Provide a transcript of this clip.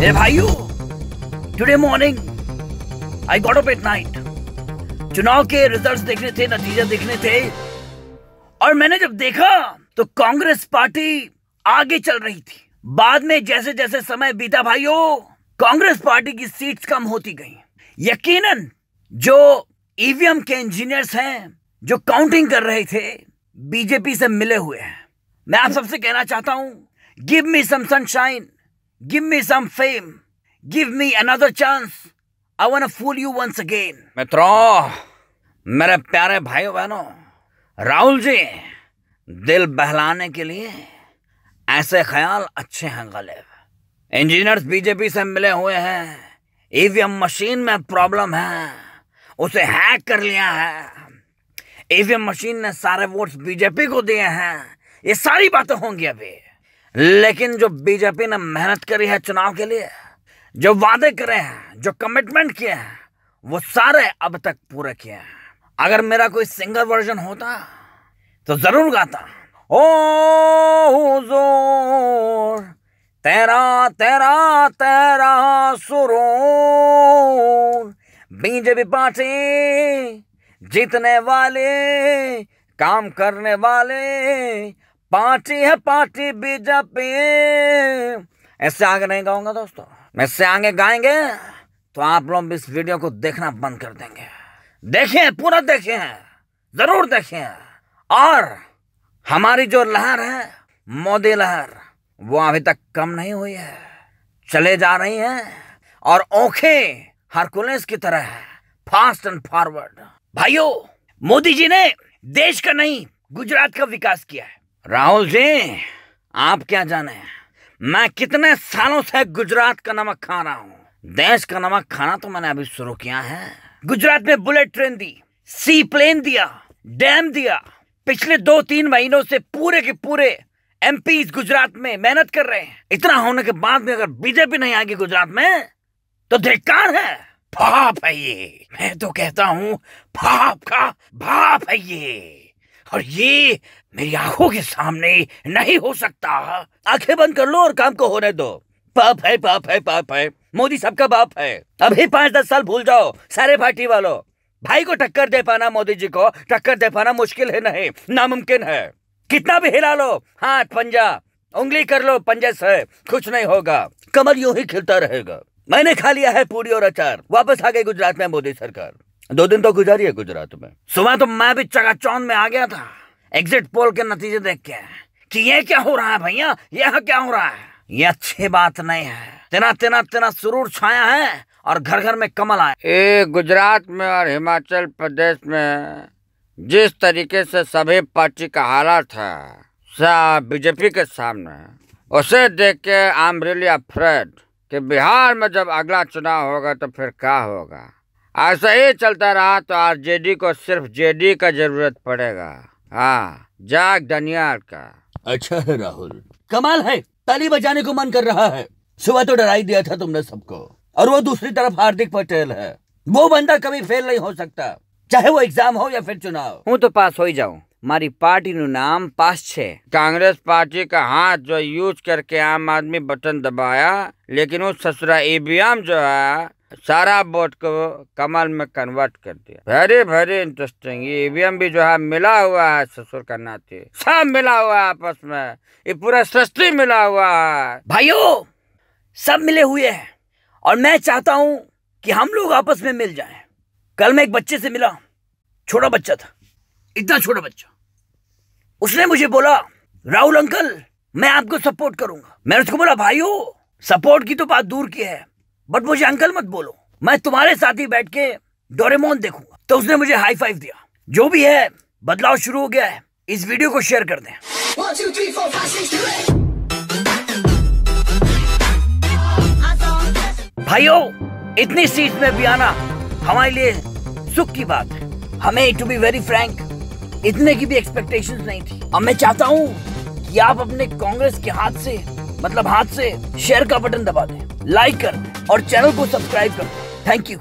मेरे भाइयों today morning I got up at night चुनाव के रिजल्ट्स देखने थे, नतीजे देखने थे, और मैंने जब देखा तो कांग्रेस पार्टी आगे चल रही थी। बाद में जैसे जैसे समय बीता भाइयों, कांग्रेस पार्टी की सीट्स कम होती गई। यकीनन, जो ईवीएम के इंजीनियर्स हैं, जो काउंटिंग कर रहे थे बीजेपी से मिले हुए हैं। मैं आप सबसे कहना चाहता हूँ give me some sunshine give me some fame give me another chance I want fool you once again मित्रों, मेरे प्यारे भाइयों बहनों राहुल जी, दिल बहलाने के लिए ऐसे ख्याल अच्छे हैं गलिब। इंजीनियर्स बीजेपी से मिले हुए हैं, ईवीएम मशीन में प्रॉब्लम है, उसे हैक कर लिया है। ईवीएम मशीन ने सारे वोट्स बीजेपी को दिए हैं। ये सारी बातें होंगी अभी। लेकिन जो बीजेपी ने मेहनत करी है चुनाव के लिए, जो वादे करे हैं, जो कमिटमेंट किए हैं, वो सारे अब तक पूरे किए हैं। अगर मेरा कोई सिंगर वर्जन होता तो ज़रूर गाता। ओ हुजूर, तेरा तेरा तेरा सुरूर, बीजेपी पार्टी जीतने वाले, काम करने वाले पार्टी है, पार्टी बीजेपी। ऐसे आगे नहीं गाऊँगा दोस्तों। मैं इससे आगे गाएँगे तो आप लोग इस वीडियो को देखना बंद कर देंगे। देखें पूरा देखें ज़रूर देखें और हमारी जो लहर है, मोदी लहर, वो अभी तक कम नहीं हुई है। चले जा रही हैं, और ओखें हरकुलेस की तरह है फास्ट एंड फॉरवर्ड भाइयों, मोदी जी ने देश का नहीं, गुजरात का विकास किया है। राहुल जी, आप क्या जाने? मैं कितने सालों से गुजरात का नमक खा रहा हूँ। देश का नमक खाना तो मैंने अभी शुरू किया है। गुजरात में बुलेट ट्रेन दी सी प्लेन दिया, डैम दिया। पिछले दो तीन महीनों से पूरे के पूरे एमपी गुजरात में मेहनत कर रहे हैं। इतना होने के बाद में अगर बीजेपी नहीं आएगी गुजरात में तो धिक्कार है। भाप है ये। मैं तो कहता हूँ, भाप का भाप है ये। और ये मेरी आँखों के सामने नहीं हो सकता। आँखें बंद कर लो और काम को होने दो। पाप है पाप है पाप है। मोदी सबका बाप है। अभी पाँच दस साल भूल जाओ, सारे पार्टी वालों। भाई को टक्कर दे पाना, मोदी जी को टक्कर दे पाना मुश्किल है नहीं, नामुमकिन है। कितना भी हिला लो, हाथ, पंजा, उंगली कर लो, पंजे से कुछ नहीं होगा। कमर यूँ ही खिलता रहेगा। मैंने खा लिया है पूरी और अचार। वापस आ गई गुजरात में मोदी सरकार। दो दिन तो गुजारी है गुजरात में। सुबह तो मैं भी चकाचौंध में आ गया था। एग्जिट पोल के नतीजे देख के। कि ये क्या हो रहा है भैया? यह क्या हो रहा है? ये अच्छी बात नहीं है। तेना तेना तेना सुरूर छाया है और घर घर में कमल आए ये गुजरात में और हिमाचल प्रदेश में जिस तरीके से सभी पार्टी का हालात है बीजेपी के सामने उसे देख के आई एम अफ्रेड कि बिहार में जब अगला चुनाव होगा तो फिर क्या होगा? ऐसा ही चलता रहा तो आरजेडी को सिर्फ जेडी का जरूरत पड़ेगा हाँ जाग दनियाल का अच्छा है राहुल कमाल है ताली बजाने को मन कर रहा है सुबह तो डराई दिया था तुमने सबको और वो दूसरी तरफ हार्दिक पटेल है वो बंदा कभी फेल नहीं हो सकता चाहे वो एग्जाम हो या फिर चुनाव हूँ तो पास हो ही जाऊँ મારી પાર્ટીનું નામ પાસ છે कांग्रेस पार्टी का हाथ जो यूज करके आम आदमी बटन दबाया लेकिन उस ससुरा ईवीएम जो है सारा वोट को कमल में कन्वर्ट कर दिया। वेरी वेरी इंटरेस्टिंग ये ईवीएम भी जो है, मिला हुआ है ससुर का नाते। सब मिला हुआ है आपस में। ये पूरा सृष्टि मिला हुआ है। भाइयों, सब मिले हुए हैं। और मैं चाहता हूँ कि हम लोग आपस में मिल जाएँ। कल मैं एक बच्चे से मिला। छोटा बच्चा था। इतना छोटा बच्चा। उसने मुझे बोला, राहुल अंकल, मैं आपको सपोर्ट करूँगा। मैंने उसको बोला, भाइयों सपोर्ट की तो बात दूर की है। बट मुझे अंकल मत बोलो। मैं तुम्हारे साथ ही बैठ के डोरेमोन देखूँगा। तो उसने मुझे हाई फाइव दिया। जो भी है बदलाव शुरू हो गया है। इस वीडियो को शेयर कर दें। भाइयों इतनी सीट में भी आना हमारे लिए सुख की बात है। हमें टू बी वेरी फ्रैंक इतने की भी एक्सपेक्टेशंस नहीं थी। अब मैं चाहता हूँ कि आप अपने कांग्रेस के हाथ से मतलब हाथ से शेयर का बटन दबा दें। लाइक कर और चैनल को सब्सक्राइब कर थैंक यू